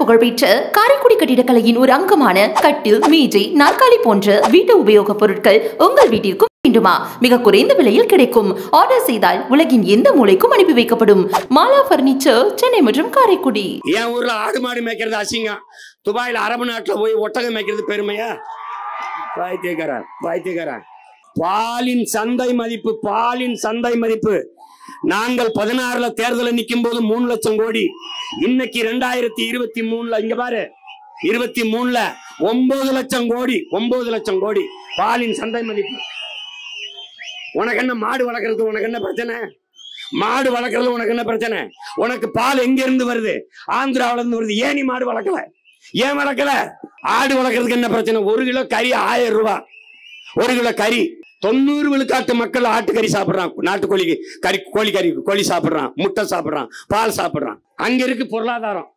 புகழ்பெற்ற காரைக்குடி கட்டிடக்கலையின் ஒரு அங்கமான கட்டில் மேஜை நாற்காலி போன்ற வீட்டு உபயோகப் பொருட்கள் உங்கள் வீட்டிற்கும் வேண்டுமா? மிக குறைந்த விலையில் கிடைக்கும். ஆர்டர் செய்தால் உலகின் எந்த மூலைக்கும் அனுப்பி வைக்கப்படும். மாலா பர்னிச்சர் சென்னை மற்றும் காரைக்குடி. என் ஊர்ல ஆடு மாடு மேய்க்கிறது அசிங்கம். துபாயில அரபு நாட்டுல போய் ஒட்டகம் மேய்க்கிறது பெருமையா? பாய்த்தியக்காரன் பாய்த்தியக்காரன் பாலின் சந்தை மதிப்பு பாலின் சந்தை மதிப்பு. நாங்கள் பதினாறுல தேர்தலில் நிற்கும் போது மூணு லட்சம் கோடி. இன்னைக்கு ரெண்டாயிரத்தி இருபத்தி மூணுல இங்க பாரு. இருபத்தி மூணுல ஒன்பது லட்சம் கோடி ஒன்பது லட்சம் கோடி. பாலின் சந்தை மதிப்பு. உனக்கு என்ன மாடு வளர்க்கறது உனக்கு என்ன பிரச்சனை? மாடு வளர்க்கறது உனக்கு என்ன பிரச்சனை? உனக்கு பால் எங்க இருந்து வருது? ஆந்திராவில இருந்து வருது. ஏன் நீ மாடு வளர்க்கல? ஏன் வளர்க்கல? ஆடு வளர்க்கறதுக்கு என்ன பிரச்சனை? ஒரு கிலோ கறி ஆயிரம் ரூபாய். ஒரு கிலோ கறி. தொண்ணூறு விழுக்காட்டு மக்கள் ஆட்டுக்கறி சாப்பிட்றான். நாட்டுக்கோழி கறி கோழி கறி கோழி சாப்பிட்றான் முட்டை சாப்பிட்றான் பால் சாப்பிட்றான். அங்கே இருக்கு பொருளாதாரம்.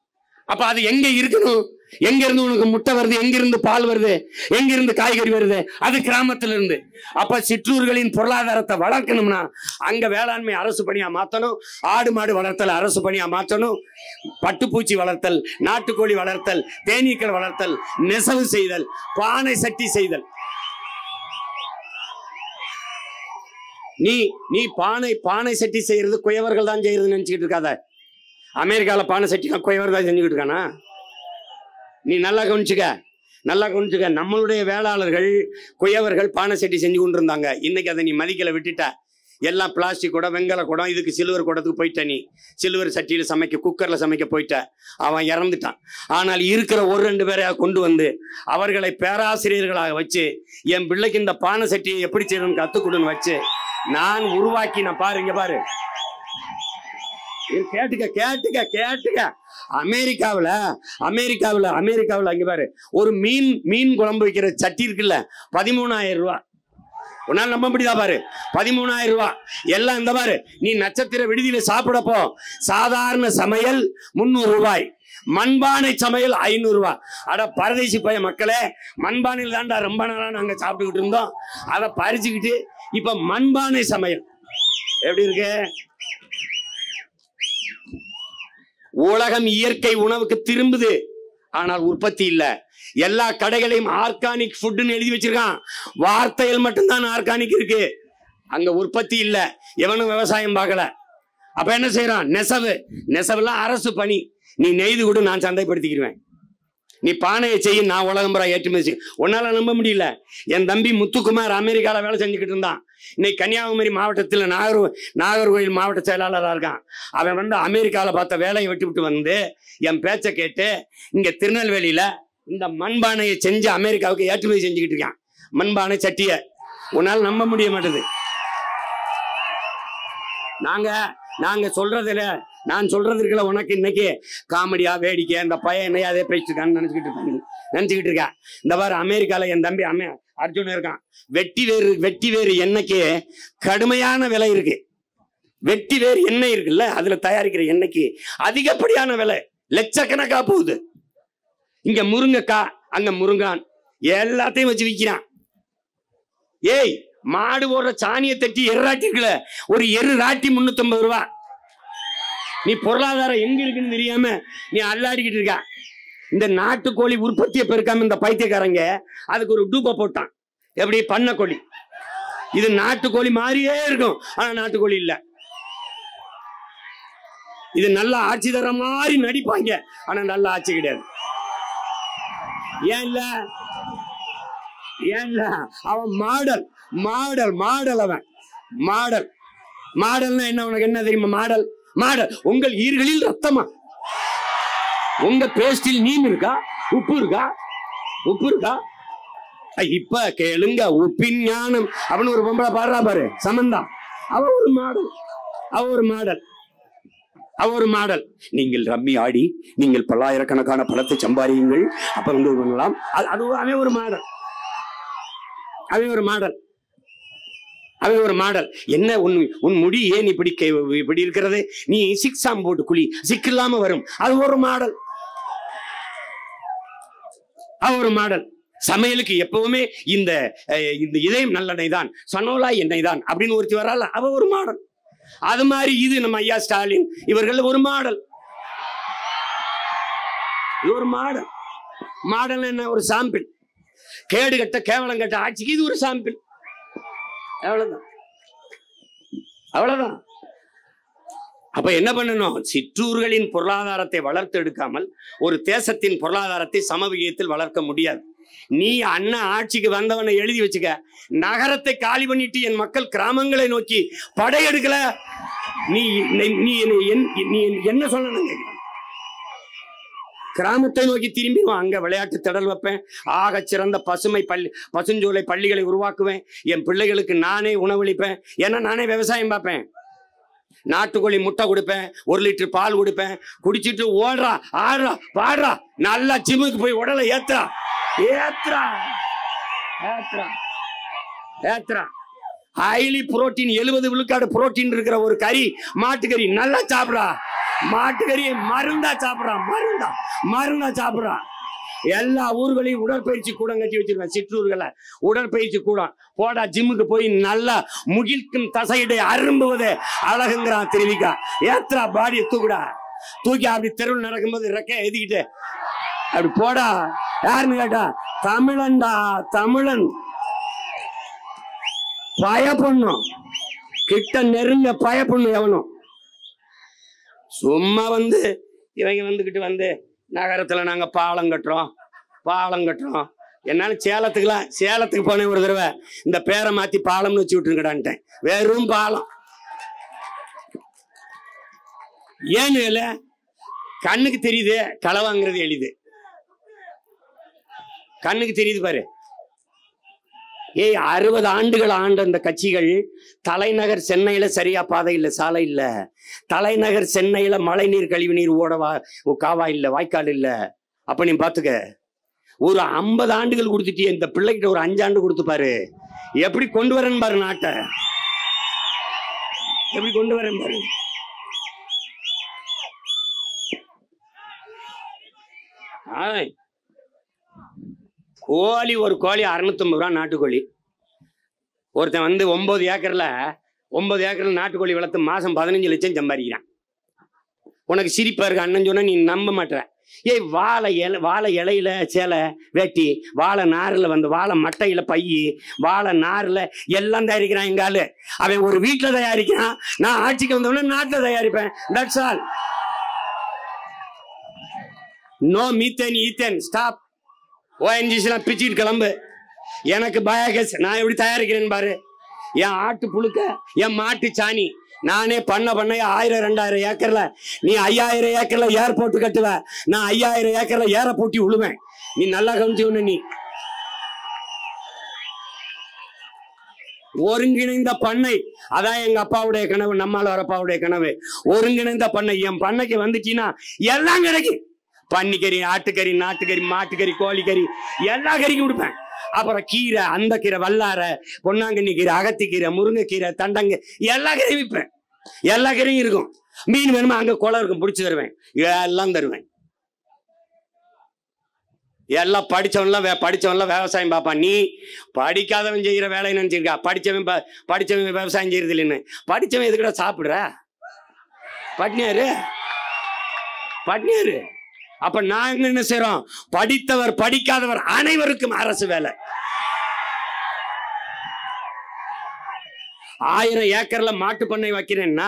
அப்போ அது எங்கே இருக்கணும்? எங்கிருந்து உனக்கு முட்டை வருது? எங்கிருந்து பால் வருது? எங்கிருந்து காய்கறி வருது? அது கிராமத்துல இருந்து அப்ப சிற்றூர்களின் பொருளாதாரத்தை வளர்க்கணும்னா அங்க வேளாண்மை அரசு பணியா மாத்தணும். ஆடு மாடு வளர்த்தல் அரசு பணியா மாற்றணும் பட்டுப்பூச்சி வளர்த்தல் நாட்டுக்கோழி வளர்த்தல் தேனீக்கள் வளர்த்தல் நெசவு செய்தல் பானை சட்டி செய்தல். நீ நீ பானை பானை சட்டி செய்யறது குயவர்கள் தான் செய்யறது நினைச்சுக்கிட்டு இருக்காத. அமெரிக்காவில் பானை சட்டிலாம் குயவர் தான் செஞ்சுக்கிட்டு இருக்கானா? நீ நல்லா கவனிச்சுக்க நல்லா கவனிச்சுக்க. நம்மளுடைய வேளாளர்கள் குயவர்கள் பானை சட்டி செஞ்சு கொண்டு இருந்தாங்க இன்னைக்கு அதை நீ மதிக்கல விட்டுட்ட. எல்லாம் பிளாஸ்டிக் குடம் வெங்கல குடம் இதுக்கு சில்வர் குடத்துக்கு போயிட்ட நீ. சில்வர் சட்டியில் சமைக்க குக்கரில் சமைக்க போயிட்ட. அவன் இறந்துட்டான். ஆனால் இருக்கிற ஒரு ரெண்டு பேரையாக கொண்டு வந்து அவர்களை பேராசிரியர்களாக வச்சு என் பிள்ளைக்கு இந்த பானை சட்டியை எப்படி செய்யணும்னு கற்றுக் கொடுன்னு வச்சு நான் உருவாக்கின பாருங்க பாரு. கேட்டுக்க கேட்டுக்க கேட்டுக்க. அமெரிக்காவில் அமெரிக்காவில் அமெரிக்காவில் அங்கே பாரு. ஒரு மீன் மீன் குழம்பு வைக்கிற சட்டி இருக்குல்ல பதிமூணாயிரம் ரூபா. உன்னால் நம்ப முடியாதா பாரு? பதிமூணாயிரம் ரூபா. எல்லாம் இந்த பாரு. நீ நட்சத்திர விடுதியில் சாப்பிடப்போ சாதாரண சமையல் முந்நூறு ரூபாய். மண்பானை சமையல் ஐநூறுரூவா அட பரதேசி போய மக்களே மண்பானையில் தான்டா ரொம்ப நாளாக நாங்கள் சாப்பிட்டுக்கிட்டு இருந்தோம். அதை பறிச்சுக்கிட்டு இப்ப மண்பானை சமையல். எப்படி இருக்கு? உலகம் இயற்கை உணவுக்கு திரும்புது. ஆனால் உற்பத்தி இல்ல. எல்லா கடைகளையும் ஆர்கானிக் ஃபுட்டுன்னு எழுதி வச்சிருக்கான். வார்த்தைகள் மட்டும்தான் ஆர்கானிக் இருக்கு. அங்க உற்பத்தி இல்ல. எவனும் விவசாயம் பார்க்கல. அப்ப என்ன செய்யறான் நெசவு. நெசவுலாம் அரசு பணி. நீ நெய்து கூட நான் சந்தைப்படுத்திக்கிடுவேன் நீ பானையை செய்ய நான் உலகம் புறா ஏற்றுமதி செய்ய உன்னால நம்ப முடியல. என் தம்பி முத்துக்குமார் அமெரிக்கால வேலை செஞ்சுக்கிட்டு இருந்தான். இன்னைக்கு கன்னியாகுமரி மாவட்டத்தில் நாகர் நாகர்கோவில் மாவட்ட செயலாளராக இருக்கான். அவன் வந்து அமெரிக்காவில் பார்த்த வேலையை விட்டு விட்டு வந்து என் பேச்சை கேட்டு இங்கே திருநெல்வேலியில் இந்த மண்பானையை செஞ்சு அமெரிக்காவுக்கு ஏற்றுமதி செஞ்சுக்கிட்டு இருக்கான். மண்பானை சட்டியை. உன்னால் நம்ப முடிய மாட்டேது. நாங்கள் நாங்கள் சொல்றதுல நான் சொல்றதுக்குள்ள இருக்குல்ல உனக்கு இன்னைக்கு காமெடியா வேடிக்கை இந்த பையன் என்னைய அதே பேசிட்டுருக்கான்னு நினைச்சுக்கிட்டு இருக்காங்க. நினைச்சுக்கிட்டு இருக்கேன் இந்த மாதிரி அமெரிக்கால என் தம்பி அமே அர்ஜுன் இருக்கான். வெட்டி வேறு வெட்டி வேறு எண்ணெய்க்கு கடுமையான விலை இருக்கு. வெட்டி வேறு எண்ணெய் இருக்குல்ல அதுல தயாரிக்கிற எண்ணெய்க்கு அதிகப்படியான விலை. லட்சக்கணக்கா போகுது. இங்க முருங்கக்காய் அங்க முருங்கான் எல்லாத்தையும் வச்சு விற்கிறான் ஏய் மாடு போடுற சாணியை தட்டி எர்ராட்டி இருக்குல்ல ஒரு எரு ராட்டி முன்னூத்தம்பது ரூபா. நீ பொருளாதாரம் எங்க இருக்குன்னு தெரியாம நீ அல்லாடிக்கிட்டு இருக்க? இந்த நாட்டுக்கோழி உற்பத்தியை பெருக்காம இந்த பைத்தியக்காரங்க அதுக்கு ஒரு டூப்பை போட்டான். எப்படி? பண்ணக்கோழி. இது நாட்டுக்கோழி மாதிரியே இருக்கும். ஆனா நாட்டுக்கோழி இல்ல. இது நல்ல ஆட்சி தர மாதிரி நடிப்பாங்க. ஆனா நல்ல ஆட்சி கிடையாது. ஏன் இல்ல ஏன் இல்ல அவன் மாடல். மாடல் மாடல் அவன். மாடல். மாடல்னா என்ன? உனக்கு என்ன தெரியுமா? மாடல்? மாடல் உங்கள் ஈர்களில் ரத்தமா? உங்க பேஸ்டில் நீம் இருக்கா? உப்பு இருக்கா? உப்பு இருக்கா? இப்ப கேளுங்க உப்பின் ஞானம். அவனு ஒரு பொம்பளை பாடுறா பாரு சமந்தா. அவ ஒரு மாடல். அவ ஒரு மாடல். அவ ஒரு மாடல். நீங்கள் ரம்மி ஆடி நீங்கள் பல்லாயிரக்கணக்கான பணத்தை சம்பாதியுங்கள். அப்ப வந்து பண்ணலாம் அது அது அவன் ஒரு மாடல். அவன் ஒரு மாடல். அவன் ஒரு மாடல். என்ன உன் உன் முடி ஏன் இப்படி கே- இப்படி இருக்கிறது? நீ சிக்ஸாம் போட்டு குழி சிக் இல்லாம வரும். அது ஒரு மாடல். அவ ஒரு மாடல். சமையலுக்கு எப்பவுமே இந்த இந்த இதயம் நல்லெண்ணெய் தான் சனோலா எண்ணெய் தான் அப்படின்னு ஒருத்தி வரால அவ ஒரு மாடல். அது மாதிரி இது நம்ம ஐயா ஸ்டாலின் இவர்கள் ஒரு மாடல். இது ஒரு மாடல். மாடல் என்ன? ஒரு சாம்பிள் கேடு கட்ட கேவலம் கட்ட ஆட்சிக்கு இது ஒரு சாம்பிள் அவ்வளவுதான். அவ்வளவுதான். அப்ப என்ன பண்ணணும்? சிற்றூர்களின் பொருளாதாரத்தை வளர்த்து எடுக்காமல் ஒரு தேசத்தின் பொருளாதாரத்தை சமவிகிதத்தில் வளர்க்க முடியாது. நீ அண்ணன் ஆட்சிக்கு வந்தவனை எழுதி வச்சுக்க. நகரத்தை காலி பண்ணிட்டு என் மக்கள் கிராமங்களை நோக்கி படையெடுக்கல. நீ நீ- என்ன- நீ என்ன சொல்லணும் கிராமத்தை நோக்கி திரும்பிடுவான் அங்க விளையாட்டு திடல் வைப்பேன். ஆக சிறந்த பசுமை பள்ளி பசுஞ்சோலை பள்ளிகளை உருவாக்குவேன். என் பிள்ளைகளுக்கு நானே உணவளிப்பேன். ஏன்னா நானே விவசாயம் பார்ப்பேன். நாட்டுக்கோழி முட்டை கொடுப்பேன். ஒரு லிட்டர் பால் கொடுப்பேன். குடிச்சிட்டு ஓடுறா ஆடுறா பாடுறா. நல்லா ஜிம்முக்கு போய் உடலை ஏத்துறா. ஏத்துறா. ஏத்துறா. ஏத்துறா. ஹைலி புரோட்டீன் எழுபது விழுக்காடு புரோட்டீன் இருக்கிற ஒரு கறி மாட்டுக்கறி நல்லா சாப்பிடா. மாட்டுக்கறி மருந்தா சாப்பிட்றான் மருந்தா மருந்தா சாப்பிடுறா எல்லா ஊர்களையும் உடற்பயிற்சி கூடம் கட்டி வச்சிருக்கேன் சிற்றூர்களை உடற்பயிற்சி கூடம். போடா ஜிம்முக்கு போய் நல்லா முகிழ்க்கும் தசையிட அரும்புவது அழகுங்கிறான் தெரிவிக்கா. ஏத்ரா பாடியை தூக்குடா. தூக்கி அப்படி தெருவில் நடக்கும்போது ரெக்க எழுதிக்கிட்டு அப்படி போடா. யாருன்னு கேட்டா தமிழன்டா தமிழன். பயப்படணும். கிட்ட நெருங்க பயப்படணும் எவனும். சும்மா வந்து இவங்க வந்துக்கிட்டு வந்து நகரத்தில் நாங்கள் பாலம் கட்டுறோம் பாலம் கட்டுறோம். என்னால் சேலத்துக்குலாம் சேலத்துக்கு போனேன் ஒரு தடவை. இந்த பேரை மாற்றி பாலம்னு வச்சு விட்டுருக்கடான்ட்டேன் வெறும் பாலம். ஏன்னு கண்ணுக்கு தெரியுது களவாங்கிறது எளிது. கண்ணுக்கு தெரியுது பாரு. ஏய் அறுபது ஆண்டுகள் ஆண்ட அந்த கட்சிகள் தலைநகர் சென்னையில சரியா பாதை இல்ல சாலை இல்ல. தலைநகர் சென்னையில மழைநீர் கழிவு நீர் ஓட வா காவா இல்ல வாய்க்கால் இல்ல. அப்ப நீ பாத்துக்க. ஒரு ஐம்பது ஆண்டுகள் கொடுத்துட்டு இந்த பிள்ளைகிட்ட ஒரு அஞ்சாண்டு கொடுத்துப்பாரு கொடுத்து பாரு. எப்படி கொண்டு வரேன் பாரு நாட்டை. எப்படி கொண்டு வரேன் பாரு. ஆய். கோழி ஒரு கோழி அறுநூத்தம்பது ரூபா நாட்டுக்கோழி. ஒருத்தன் வந்து ஒன்பது ஏக்கரில் ஒன்பது ஏக்கரில் நாட்டுக்கோழி வளர்த்து மாதம் பதினஞ்சு லட்சம் சம்பாதிக்கிறான். உனக்கு சிரிப்பாக இருக்கு அண்ணன் சொன்னால் நீ நம்ப மாட்டுற. ஏய் வாழை இலை வாழை இலையில சேலை வேட்டி வாழை நாரில் வந்து வாழை மட்டையில் பையி வாழை நாரில் எல்லாம் தயாரிக்கிறான் எங்கால் அவன் ஒரு வீட்டில் தயாரிக்கிறான் நான் ஆட்சிக்கு வந்தவொடனே நாட்டில் தயாரிப்பேன். That's all no methane ethane stop ஓஎன்ஜிசிலாம் பிச்சுட்டு கிளம்பு. எனக்கு பயோகேஸ் நான் எப்படி தயாரிக்கிறேன்னு பாரு. என் ஆட்டு புழுக்க என் மாட்டு சாணி. நானே பண்ண பண்ண ஆயிரம் ரெண்டாயிரம் ஏக்கர்ல நீ ஐயாயிரம் ஏக்கர்ல ஏர் போட்டு கட்டுவ. நான் ஐயாயிரம் ஏக்கர்ல ஏற போட்டி விழுவேன் நீ நல்லா கவனிச்சு நீ. ஒருங்கிணைந்த பண்ணை. அதான் எங்க அப்பாவுடைய கனவு நம்மால் அப்பாவுடைய கனவு. ஒருங்கிணைந்த பண்ணை. என் பண்ணைக்கு வந்துச்சுன்னா எல்லாம் கிடைக்கும். பன்னிக்கறி ஆட்டுக்கறி நாட்டுக்கறி மாட்டுக்கறி கோழிக்கறி எல்லா கறிக்கும் கொடுப்பேன். அப்புறம் கீரை அந்த கீரை வல்லார பொன்னாங்கண்ணி கீரை அகத்திக்கீரை முருங்கைக்கீரை தண்டங்க எல்லா கறியும் விற்பேன். எல்லா கறியும் இருக்கும். மீன் வேணுமா? அங்கே குளம் இருக்கும். பிடிச்சி தருவேன். எல்லாம் தருவேன். எல்லாம் படித்தவன்லாம் வே- படித்தவன்லாம் விவசாயம் பார்ப்பான். நீ படிக்காதவன் செய்கிற வேலையை நினச்சிருக்கா? படிச்சவன் ப- படிச்சவன் விவசாயம் செய்கிறது இல்லைன்னு. படித்தவன் எதுக்குடா சாப்பிட்ற? பட்னியாரு? பட்னியாரு? அப்ப நாங்க என்ன செய்யறோம் படித்தவர் படிக்காதவர் அனைவருக்கும் அரசு வேலை. ஆயிரம் ஏக்கர்ல மாட்டு பண்ணை வைக்கிறேன்னா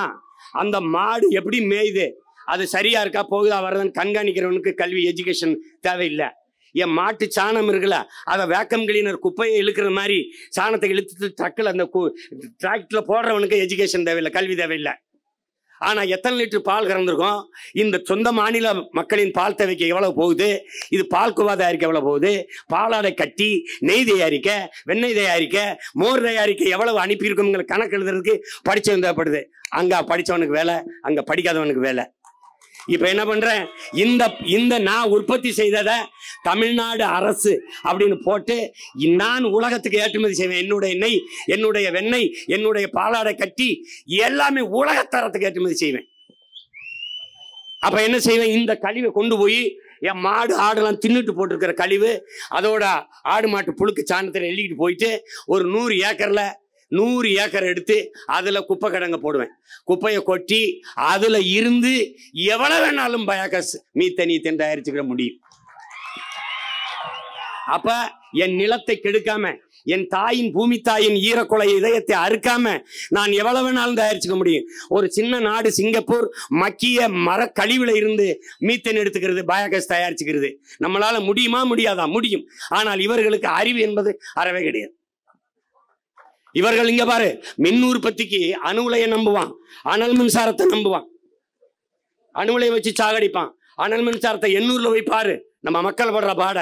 அந்த மாடு எப்படி மேயுது? அது சரியா இருக்கா? போகுதா? வர்றதுன்னு கண்காணிக்கிறவனுக்கு கல்வி எஜுகேஷன் தேவையில்லை. என் மாட்டு சாணம் இருக்குல்ல அதை வேக்கம் கிளீனர் குப்பையை இழுக்கிற மாதிரி சாணத்தை இழுத்து டக்குல அந்த டிராக்டர்ல போடுறவனுக்கு எஜுகேஷன் தேவையில்லை கல்வி தேவையில்லை. ஆனால் எத்தனை லிட்டர் பால் கறந்துருக்கும்? இந்த சொந்த மாநில மக்களின் பால் தேவைக்கு எவ்வளவு போகுது? இது பால் குவா தயாரிக்க எவ்வளோ போகுது? பாலாடை கட்டி நெய் தயாரிக்க வெண்ணெய் தயாரிக்க மோர் தயாரிக்க எவ்வளவு அனுப்பியிருக்கோங்கிற கணக்கு எழுதுறதுக்கு படித்தவன் தேவைப்படுது. அங்கே படித்தவனுக்கு வேலை அங்கே படிக்காதவனுக்கு வேலை. இப்ப என்ன பண்றேன் இந்த இந்த நான் உற்பத்தி செய்ததை தமிழ்நாடு அரசு அப்படின்னு போட்டு நான் உலகத்துக்கு ஏற்றுமதி செய்வேன். என்னுடைய நெய் என்னுடைய வெண்ணெய் என்னுடைய பாலாடை கட்டி எல்லாமே உலகத்தரத்துக்கு ஏற்றுமதி செய்வேன். அப்ப என்ன செய்வேன்? இந்த கழிவை கொண்டு போய் என் மாடு ஆடெல்லாம் தின்னுட்டு போட்டிருக்கிற கழிவு அதோட ஆடு மாட்டு புழுக்கு சாணத்தில் எழுதிட்டு போயிட்டு ஒரு நூறு ஏக்கரில் நூறு ஏக்கர் எடுத்து அதில் குப்பை கிடங்க போடுவேன். குப்பையை கொட்டி அதில் இருந்து எவ்வளோ வேணாலும் பயாகஸ் மீத்தனீத்தன் தயாரிச்சுக்கிட முடியும். அப்ப என் நிலத்தை கெடுக்காம என் தாயின் பூமி தாயின் ஈரக்குலை இதயத்தை அறுக்காம நான் எவ்வளவு வேணாலும் தயாரிச்சுக்க முடியும். ஒரு சின்ன நாடு சிங்கப்பூர் மக்கிய மர இருந்து மீத்தன் எடுத்துக்கிறது பயோகேஸ் தயாரிச்சுக்கிறது. நம்மளால முடியுமா? முடியாதா? முடியும். ஆனால் இவர்களுக்கு அறிவு என்பது அறவே கிடையாது. இவர்கள் இங்க பாரு மின் உற்பத்திக்கு அணு உலையை நம்புவான் அனல் மின்சாரத்தை நம்புவான். அணு உலையை வச்சு சாகடிப்பான் அனல் மின்சாரத்தை எண்ணூர்ல போய் பாரு நம்ம மக்கள் படுற பாட.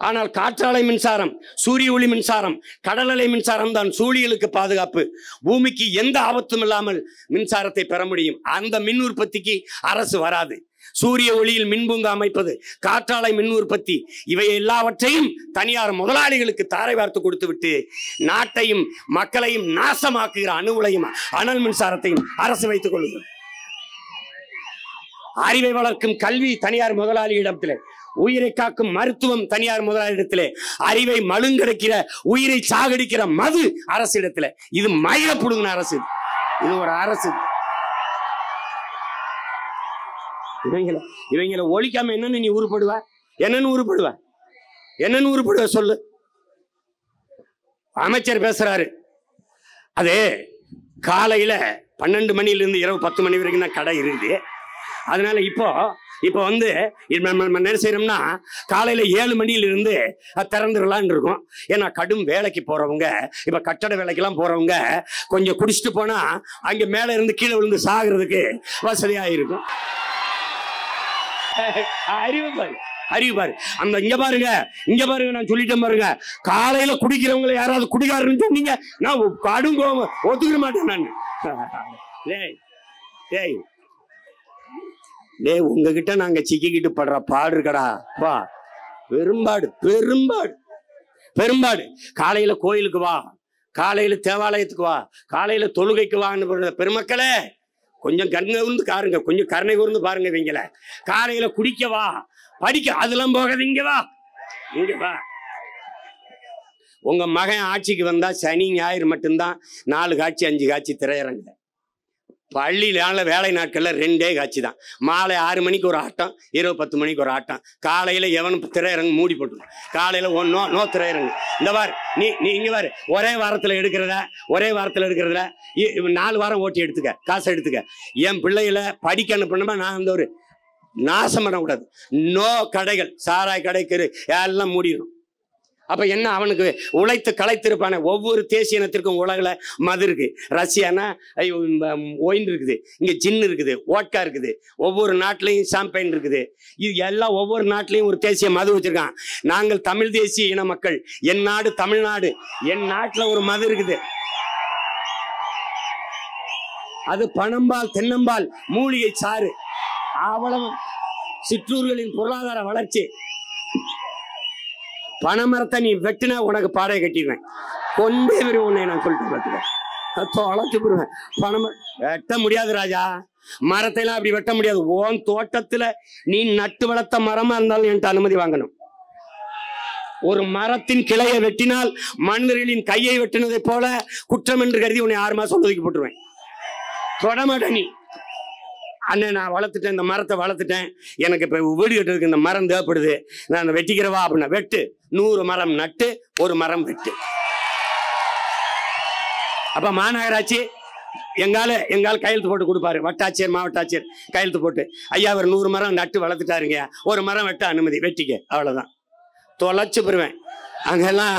ஆனால் காற்றாலை மின்சாரம் சூரிய ஒளி மின்சாரம் கடல் அலை மின்சாரம் தான் சூழியலுக்கு பாதுகாப்பு. பூமிக்கு எந்த ஆபத்தும் இல்லாமல் மின்சாரத்தை பெற முடியும். அந்த மின் உற்பத்திக்கு அரசு வராது. சூரிய ஒளியில் மின்பூங்கா அமைப்பது காற்றாலை மின் உற்பத்தி இவை எல்லாவற்றையும் தனியார் முதலாளிகளுக்கு தாரை வார்த்து கொடுத்து விட்டு நாட்டையும் மக்களையும் நாசமாக்குகிற அணுகுலையும் அனல் மின்சாரத்தையும் அரசு வைத்துக் கொள்ளுங்கள். அறிவை வளர்க்கும் கல்வி தனியார் முதலாளியிடத்திலே உயிரை காக்கும் மருத்துவம் தனியார் முதலாளியிடத்திலே அறிவை மழுங்கடைக்கிற உயிரை சாகடிக்கிற மது அரசிடத்திலே. இது மயில புடுங்கின அரசு. இது ஒரு அரசு. இவங்களை இவங்களை ஒழிக்காம என்னன்னு நீ உருப்படுவ? என்னன்னு உருப்படுவ? என்னன்னு உருப்படுவ சொல்லு. அமைச்சர் பேசுறாரு. அது காலையில பன்னெண்டு மணில இரவு பத்து மணி வரைக்கும் தான் கடை இருக்குது. அதனால இப்போ இப்போ வந்து நம்ம என்ன செய்யறோம்னா காலையில் ஏழு மணியிலிருந்து திறந்துடலான் அது திறந்துடலான்னு இருக்கும். ஏன்னா கடும் வேலைக்கு போகிறவங்க இப்போ கட்டட வேலைக்கெல்லாம் போகிறவங்க கொஞ்சம் குடிச்சிட்டு போனால் அங்கே மேலே இருந்து கீழே விழுந்து சாகுறதுக்கு வசதியாக இருக்கும். அறிவு பாரு. அறிவு பாரு. அந்த இங்க பாருங்க இங்க பாருங்க நான் சொல்லிட்டேன் பாருங்க. காலையில குடிக்கிறவங்களை யாராவது குடிக்காருன்னு சொன்னீங்க நான் கடும் கோவம் ஒத்துக்கிற மாட்டேன் நான். டேய் டேய். டேய் உங்ககிட்ட நாங்க சிக்கிக்கிட்டு படுற பாடு இருக்கடா. வா. பெரும்பாடு பெரும்பாடு பெரும்பாடு. காலையில கோயிலுக்கு வா. காலையில தேவாலயத்துக்கு வா. காலையில தொழுகைக்கு வான்னு பெருமக்களே கொஞ்சம் கருணை கூர்ந்து காருங்க. கொஞ்சம் கருணை கூர்ந்து பாருங்க இவங்கள. காலையில குடிக்க வா. படிக்க அதெல்லாம் போகாது. இங்க வா. இங்க வா. உங்க மகன் ஆட்சிக்கு வந்தா சனி ஞாயிறு மட்டும்தான். நாலு காட்சி அஞ்சு காட்சி திரையரங்க. பள்ளியிலான வேலை நாட்களில் ரெண்டே காட்சி தான் மாலை ஆறு மணிக்கு ஒரு ஆட்டம் இரவு பத்து மணிக்கு ஒரு ஆட்டம். காலையில் எவனும் திரையரங்கு மூடி போட்டு காலையில் ஒன் நோ நோ திரையரங்கு. இந்த வார் நீ நீ இங்கே வார் ஒரே வாரத்தில் எடுக்கிறத ஒரே வாரத்தில் எடுக்கிறதுல இ- நாலு வாரம் ஓட்டி எடுத்துக்க காசை எடுத்துக்க. என் பிள்ளைகளை படிக்க அனுப்பணுமா நான் அந்த ஒரு நாசம் பண்ணக்கூடாது. நோ கடைகள் சாராய் கடைக்கு எல்லாம் மூடிடும் அப்ப என்ன அவனுக்கு உழைத்து களைத்திருப்பான? ஒவ்வொரு தேசிய இனத்திற்கும் உலகில் மது இருக்கு. ரஷ்யானா ஐயோ, ஒயின் இருக்குது. இங்க ஜின் இருக்குது ஓட்கா இருக்குது. ஒவ்வொரு நாட்டிலையும் சாம்பைன் இருக்குது. இது எல்லாம் ஒவ்வொரு நாட்டிலையும் ஒரு தேசிய மது வச்சிருக்கான். நாங்கள் தமிழ் தேசிய இன மக்கள். என் நாடு தமிழ்நாடு. என் நாட்டில் ஒரு மது இருக்குது. அது பணம்பால் தென்னம்பால் மூலிகை சாறு. அவ்வளவு சிற்றூர்களின் பொருளாதார வளர்ச்சி. பனைமரத்தை நீ வெட்டினா உனக்கு பாறையை கட்டிடுவேன். கொண்டே வரும் உன்னை நான் சொல்லிட்டு பார்த்துக்க தொலைச்சு போடுவேன் பணம் வெட்ட முடியாது ராஜா. மரத்தை எல்லாம் அப்படி வெட்ட முடியாது. ஓன் தோட்டத்துல நீ நட்டு வளர்த்த மரமா இருந்தாலும் என்கிட்ட அனுமதி வாங்கணும். ஒரு மரத்தின் கிளையை வெட்டினால் மனிதர்களின் கையை வெட்டினதை போல குற்றம் என்று கருதி உன்னை ஆறு மாசம் ஒதுக்கி போட்டுருவேன். தொடமாட்ட நீ. அண்ணன் நான் வளர்த்துட்டேன் இந்த மரத்தை வளர்த்துட்டேன். எனக்கு இப்போ வீடு கட்டுறதுக்கு இந்த மரம் தேவைப்படுது. நான் அதை வெட்டிக்கிறவா அப்படின்னா வெட்டு. நூறு மரம் நட்டு ஒரு மரம் வெட்டு. அப்போ மாநகராட்சி எங்கால எங்கால கையெழுத்து போட்டு கொடுப்பாரு? வட்டாட்சியர் மாவட்டாட்சியர் கையெழுத்து போட்டு. ஐயா அவர் நூறு மரம் நட்டு வளர்த்துட்டாருங்க. ஒரு மரம் வெட்ட அனுமதி வெட்டிக்க. அவ்வளோதான் தொலைச்சு போடுவேன் அங்கெல்லாம்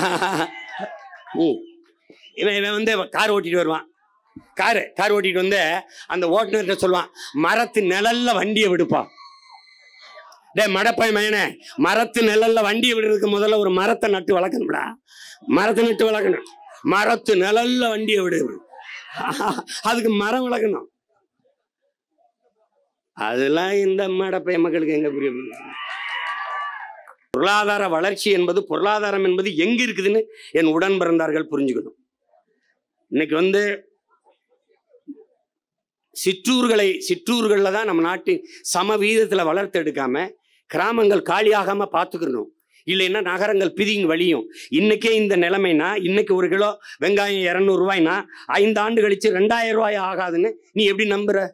ம். இவன் இவன் வந்து கார் ஓட்டிட்டு வருவான். காரு கார் ஓட்டிட்டு வந்து அந்த ஓட்டுநர்கிட்ட சொல்லுவான் மரத்து நிழல்ல வண்டியை விடுப்பான் டே மடப்பை மயனே மரத்து நிழல்ல வண்டியை விடுறதுக்கு முதல்ல ஒரு மரத்தை நட்டு வளர்க்கணும்டா. மரத்தை நட்டு வளர்க்கணும். மரத்து நிழல்ல வண்டியை விடு. அதுக்கு மரம் வளர்க்கணும். அதெல்லாம் இந்த மடப்பை மக்களுக்கு எங்க புரிய பொருளாதார வளர்ச்சி என்பது பொருளாதாரம் என்பது எங்க இருக்குதுன்னு என் உடன் பிறந்தார்கள் புரிஞ்சுக்கணும். இன்னைக்கு வந்து சிற்றூர்களை சிற்றூர்களில் தான் நம்ம நாட்டின் சம வீதத்தில் வளர்த்து எடுக்காம கிராமங்கள் காலியாகாமல் பார்த்துக்கணும். இல்லைன்னா நகரங்கள் பிதிங்கி வழியும். இன்னைக்கே இந்த நிலைமைனா இன்னைக்கு ஒரு கிலோ வெங்காயம் இரநூறுவாய்னா ஐந்து ஆண்டு கழிச்சு ரெண்டாயிரம் ரூபாய் ஆகாதுன்னு நீ எப்படி நம்புற?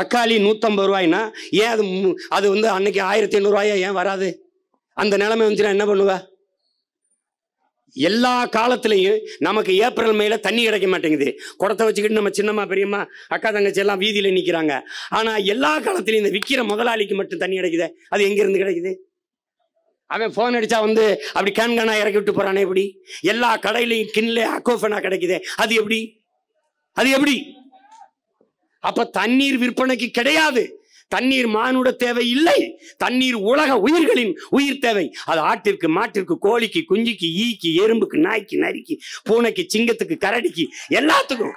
தக்காளி நூற்றம்பது ரூபாய்னா ஏன் அது மு- அது வந்து அன்னைக்கு ஆயிரத்தி ஐநூறுரூவாயா ஏன் வராது? அந்த நிலைமை வந்துச்சுன்னா என்ன பண்ணுவ? எல்லா காலத்திலையும் நமக்கு ஏப்ரல் மேல தண்ணி கிடைக்க மாட்டேங்குது. குடத்தை வச்சுக்கிட்டு நம்ம சின்னம்மா பெரியம்மா அக்கா தங்கச்சி எல்லாம் வீதியில் நிற்கிறாங்க ஆனால் எல்லா காலத்திலையும் இந்த விற்கிற முதலாளிக்கு மட்டும் தண்ணி கிடைக்குதே? அது எங்கேருந்து கிடைக்குது? அவன் ஃபோன் அடித்தா வந்து அப்படி கேன் இறக்கி விட்டு போகிறானே எப்படி? எல்லா கடையிலையும் கிண்ல அக்கோஃபனா கிடைக்குதே? அது எப்படி? அது எப்படி? அப்போ தண்ணீர் விற்பனைக்கு கிடையாது. தண்ணீர் மானுட தேவை இல்லை. தண்ணீர் உலக உயிர்களின் உயிர் தேவை. அது ஆட்டிற்கு மாட்டிற்கு கோழிக்கு குஞ்சிக்கு ஈக்கு எறும்புக்கு நாய்க்கு நரிக்கு பூனைக்கு சிங்கத்துக்கு கரடிக்கு எல்லாத்துக்கும்.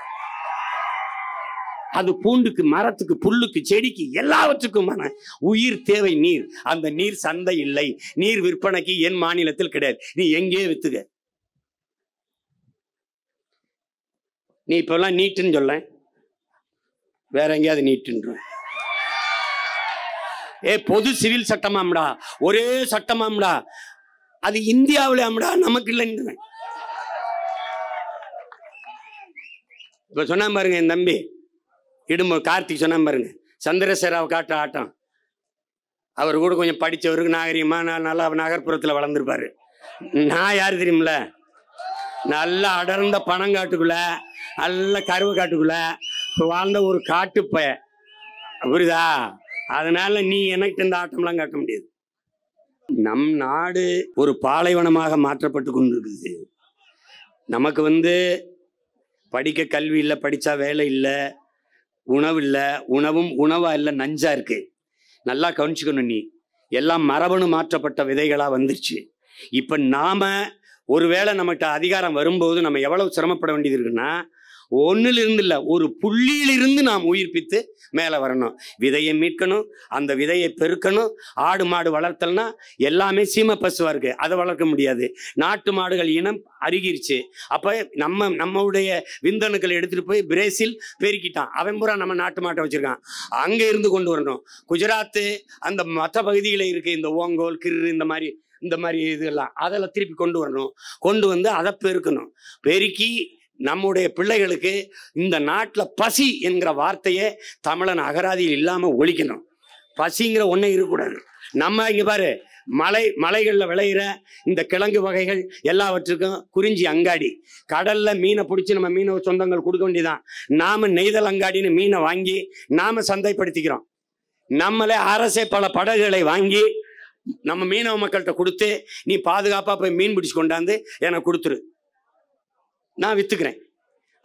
அது பூண்டுக்கு மரத்துக்கு புல்லுக்கு செடிக்கு எல்லாவற்றுக்குமான உயிர் தேவை நீர். அந்த நீர் சந்தை இல்லை. நீர் விற்பனைக்கு என் மாநிலத்தில் கிடையாது. நீ எங்கே வித்துக நீ இப்பெல்லாம் நீட்டுன்னு சொல்ல வேற எங்கேயாவது நீட்டுன்ற ஏ பொது சிவில் சட்டமாம்டா. ஒரே சட்டமாம்டா. அது இந்தியாவிலாம்டா நமக்கு இல்லைன்னு இப்ப சொன்னா பாருங்க என் தம்பி. இடும்பு கார்த்திக் சொன்னா பாருங்க. சந்திரசேராவை காட்ட ஆட்டம். அவர் கூட கொஞ்சம் படித்தவருக்கு நாகரிகமாக நான் நல்லா நகர்ப்புறத்தில் வளர்ந்துருப்பாரு. நான் யார் தெரியுமில நல்லா அடர்ந்த பனங்காட்டுக்குள்ள நல்ல கருவு காட்டுக்குள்ள வாழ்ந்த ஒரு காட்டுப்பய. புரியுதா? அதனால நீ எனக்கு இந்த ஆட்டம்லாம் காட்ட முடியாது. நம் நாடு ஒரு பாலைவனமாக மாற்றப்பட்டு கொண்டிருக்குது. நமக்கு வந்து படிக்க கல்வி இல்லை படித்தா வேலை இல்லை உணவு இல்லை உணவும் உணவாக இல்லை நஞ்சாக இருக்குது நல்லா கவனிச்சுக்கணும் நீ. எல்லாம் மரபணு மாற்றப்பட்ட விதைகளாக வந்துருச்சு. இப்போ நாம் ஒருவேளை நம்மகிட்ட அதிகாரம் வரும்போது நம்ம எவ்வளவு சிரமப்பட வேண்டியது இருக்குன்னா ஒன்றுல இருந்து இல்லை ஒரு புள்ளியிலிருந்து நாம் உயிர்ப்பித்து மேலே வரணும். விதையை மீட்கணும் அந்த விதையை பெருக்கணும் ஆடு மாடு வளர்த்தல்னா எல்லாமே சீம பசுவாக இருக்குது அதை வளர்க்க முடியாது. நாட்டு மாடுகள் இனம் அருகிருச்சு. அப்போ நம்ம நம்மளுடைய விந்தணுக்களை எடுத்துகிட்டு போய் பிரேசில் பெருக்கிட்டான். அவன் பூரா நம்ம நாட்டு மாட்டை வச்சுருக்கான். அங்கே இருந்து கொண்டு வரணும். குஜராத்து அந்த மற்ற பகுதியில் இருக்க இந்த ஓங்கோல் கிரு இந்த மாதிரி இந்த மாதிரி இதெல்லாம் அதெல்லாம் திருப்பி கொண்டு வரணும். கொண்டு வந்து அதை பெருக்கணும். பெருக்கி நம்முடைய பிள்ளைகளுக்கு இந்த நாட்டில் பசி என்கிற வார்த்தையே தமிழன் அகராதியில் இல்லாமல் ஒழிக்கணும். பசிங்கிற ஒன்றே இருக்கக்கூடாது. நம்ம இங்கே பாரு மலை மலைகளில் விளையிற இந்த கிழங்கு வகைகள் எல்லாவற்றுக்கும் குறிஞ்சி அங்காடி. கடலில் மீனை பிடிச்சி நம்ம மீனவ சொந்தங்கள் கொடுக்க வேண்டியதான் நாம் நெய்தல் அங்காடின்னு மீனை வாங்கி நாம் சந்தைப்படுத்திக்கிறோம். நம்மளே அரசே பல படகுகளை வாங்கி நம்ம மீனவ மக்கள்கிட்ட கொடுத்து நீ பாதுகாப்பாக போய் மீன் பிடிச்சி கொண்டாந்து எனக்கு கொடுத்துரு. நான் வித்துக்கிறேன்.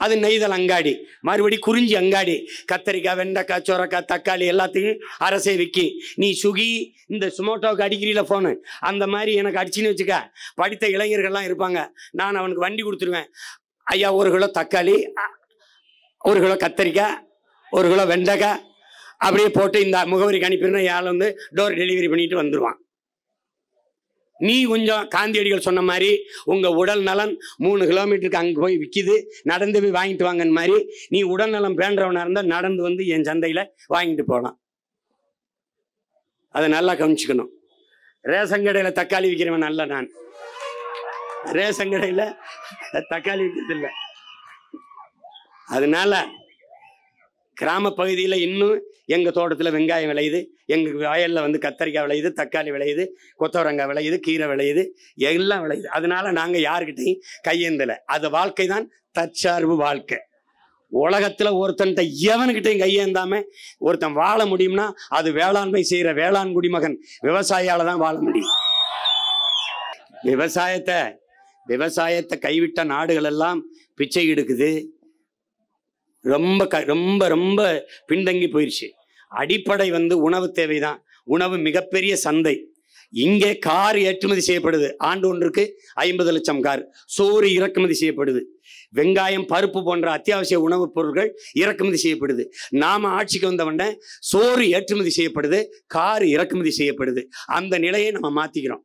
அது நெய்தல் அங்காடி மறுபடி குறிஞ்சி அங்காடி கத்தரிக்காய் வெண்டைக்காய் சொரக்காய் தக்காளி எல்லாத்தையும் அரசே விற்கி நீ சுகி இந்த சுமோட்டோவுக்கு அடிக்கிறீல ஃபோனு அந்த மாதிரி எனக்கு அடிச்சுன்னு வச்சுக்க. படித்த இளைஞர்கள்லாம் இருப்பாங்க. நான் அவனுக்கு வண்டி கொடுத்துருவேன். ஐயா ஒரு கிலோ தக்காளி ஒரு கிலோ கத்தரிக்காய் ஒரு கிலோ வெண்டைக்காய் அப்படியே போட்டு இந்த முகவரிக்கு அனுப்பிடுனா யாழ் வந்து டோர் டெலிவரி பண்ணிட்டு வந்துடுவான் நீ கொஞ்சம் காந்தியடிகள் சொன்ன மாதிரி உங்கள் உடல் நலன் மூணு கிலோமீட்டருக்கு அங்கே போய் விற்கிது நடந்து போய் வாங்கிட்டு வாங்கன்னு மாதிரி நீ உடல் நலம் பேண்டவனாக இருந்தால் நடந்து வந்து என் சந்தையில் வாங்கிட்டு போகலாம் அதை நல்லா கவனிச்சுக்கணும். ரேஷன் கடையில் தக்காளி விற்கிறவன் நல்ல நான். ரேஷன் கடையில் தக்காளி விற்கிறதில்லை அதனால கிராம பகுதியில் இன்னும் எங்கள் தோட்டத்தில் வெங்காயம் விளையுது. எங்கள் வயலில் வந்து கத்தரிக்காய் விளையுது தக்காளி விளையுது கொத்தவரங்காய் விளையுது கீரை விளையுது எல்லாம் விளையுது. அதனால நாங்கள் யாருக்கிட்டையும் கையேந்தலை. அது வாழ்க்கை தான் தற்சார்பு வாழ்க்கை. உலகத்தில் ஒருத்தன்கிட்ட எவனுக்கிட்டையும் கையேந்தாம ஒருத்தன் வாழ முடியும்னா அது வேளாண்மை செய்கிற வேளாண் குடிமகன் விவசாயியால் தான் வாழ முடியும். விவசாயத்தை விவசாயத்தை கைவிட்ட நாடுகள் எல்லாம் பிச்சை எடுக்குது. ரொம்ப க ரொம்ப ரொம்ப பின்தங்கி போயிடுச்சு அடிப்படை வந்து உணவு தேவைதான். உணவு மிகப்பெரிய சந்தை. இங்கே கார் ஏற்றுமதி செய்யப்படுது. ஆண்டு ஒன்றுக்கு ஐம்பது லட்சம் கார். சோறு இறக்குமதி செய்யப்படுது. வெங்காயம் பருப்பு போன்ற அத்தியாவசிய உணவுப் பொருட்கள் இறக்குமதி செய்யப்படுது. நாம ஆட்சிக்கு வந்தவொடனே சோறு ஏற்றுமதி செய்யப்படுது கார் இறக்குமதி செய்யப்படுது. அந்த நிலையை நம்ம மாத்திக்கிறோம்.